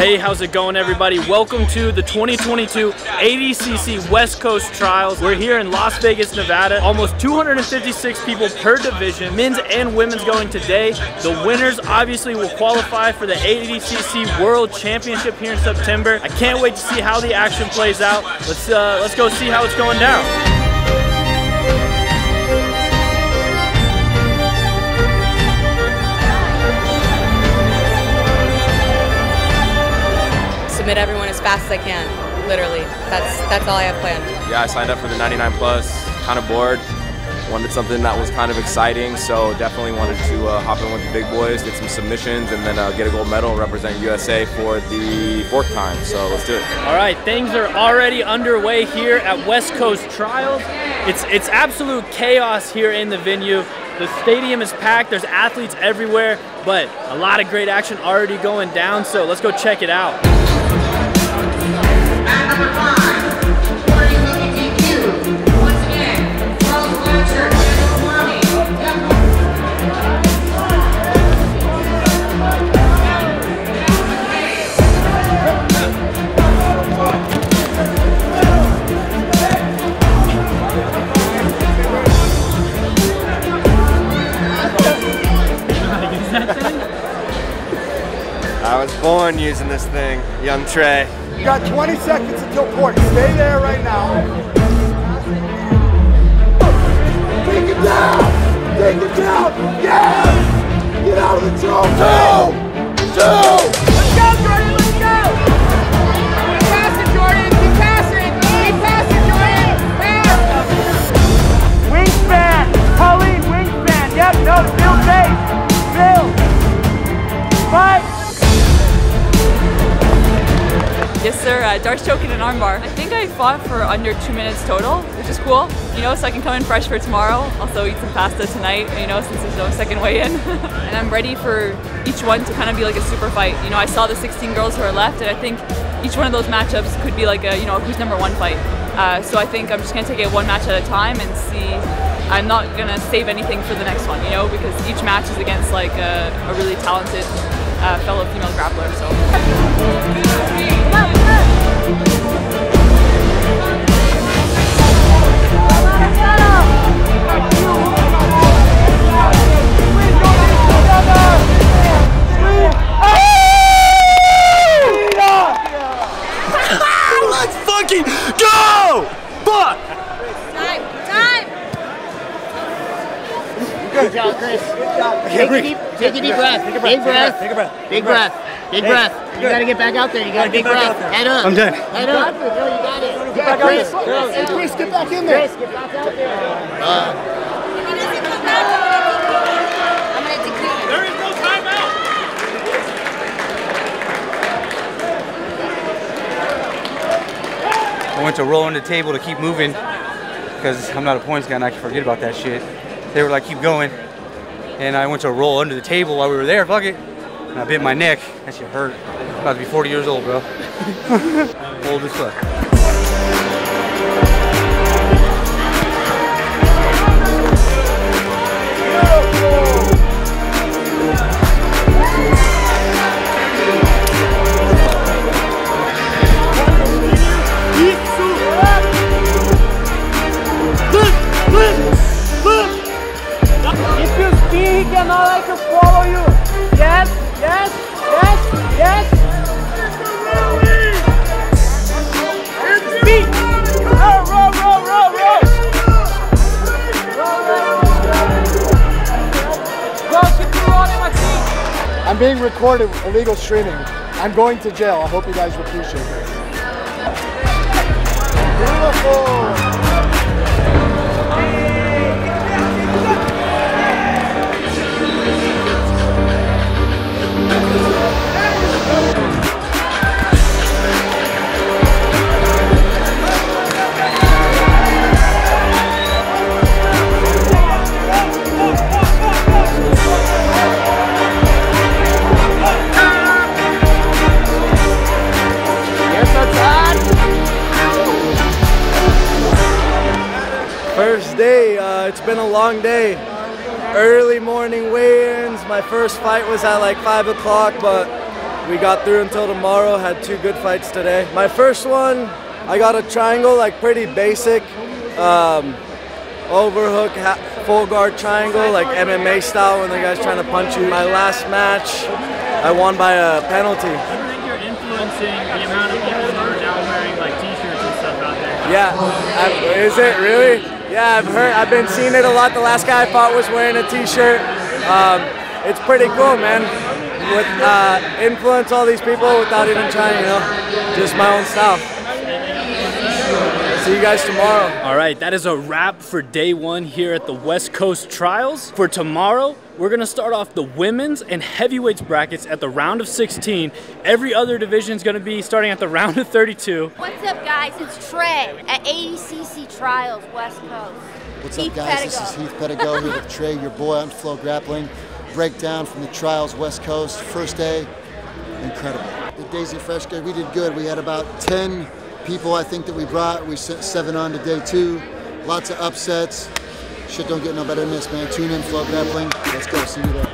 Hey, how's it going everybody? Welcome to the 2022 ADCC West Coast Trials. We're here in Las Vegas, Nevada. Almost 256 people per division, men's and women's going today. The winners obviously will qualify for the ADCC World Championship here in September. I can't wait to see how the action plays out. Let's, uh, let's go see how it's going down. Submit everyone as fast as I can. Literally, that's that's all I have planned. Yeah, I signed up for the 99 plus. Kind of bored. Wanted something that was kind of exciting, so definitely wanted to uh, hop in with the big boys, get some submissions, and then uh, get a gold medal, represent USA for the fourth time. So let's do it. All right, things are already underway here at West Coast Trials. It's it's absolute chaos here in the venue. The stadium is packed. There's athletes everywhere, but a lot of great action already going down. So let's go check it out. Born using this thing, young Trey. You got 20 seconds until port. Stay there right now. Take it down! Take it down! Yes! Get out of the drone! Two! Two! Yes, sir. Uh, Darce choking an armbar. I think I fought for under two minutes total, which is cool. You know, so I can come in fresh for tomorrow. Also eat some pasta tonight. You know, since there's no second weigh in, and I'm ready for each one to kind of be like a super fight. You know, I saw the 16 girls who are left, and I think each one of those matchups could be like a you know who's number one fight. Uh, so I think I'm just gonna take it one match at a time and see. I'm not gonna save anything for the next one, you know, because each match is against like a, a really talented uh, fellow female grappler. So. Fucking go! Fuck! Time! Time! Good job, Chris. Take a deep, take a deep breath. Take a breath. Big breath. Take a breath. Big breath. Big breath. You gotta get back out there. You gotta big breath. Head up. I'm done. Head up. Girl, you got it. Get back out Chris. there. Chris, get back in there. Chris, get back out there. If he doesn't come back, I'm gonna decree him. There is no timeout. I went to roll on the table to keep moving because I'm not a points guy and I can forget about that shit. They were like, keep going. And I went to roll under the table while we were there, fuck it. And I bit my neck. That shit hurt. I'm about to be 40 years old, bro. old as fuck. I'm being recorded, illegal streaming. I'm going to jail. I hope you guys appreciate this. Beautiful. First day, uh, it's been a long day. Early morning weigh-ins. My first fight was at like five o'clock, but we got through until tomorrow. Had two good fights today. My first one, I got a triangle, like pretty basic, um, overhook, full guard triangle, like MMA style when the guy's trying to punch you. My last match, I won by a penalty. You think you're influencing the amount of people who are now wearing like t-shirts and stuff out there? Yeah, I- is it really? Yeah, I've heard. I've been seeing it a lot. The last guy I fought was wearing a T-shirt. Um, it's pretty cool, man. With uh, influence all these people without even trying, you know, just my own style. See you guys tomorrow. All right, that is a wrap for day one here at the West Coast Trials. For tomorrow, we're gonna start off the women's and heavyweights brackets at the round of 16. Every other division is gonna be starting at the round of 32. What's up, guys? It's Trey at ADCC Trials, West Coast. What's Heath up, guys? This is Heath Pedigo here with Trey, your boy on FloGrappling. Breakdown from the Trials West Coast. First day, incredible. The Daisy Fresh Day, we did good. We had about 10 people, I think, that we brought. We sent seven on to day two. Lots of upsets. Shit don't get no better than this, man. Tune in, FloGrappling. Let's go. See you there.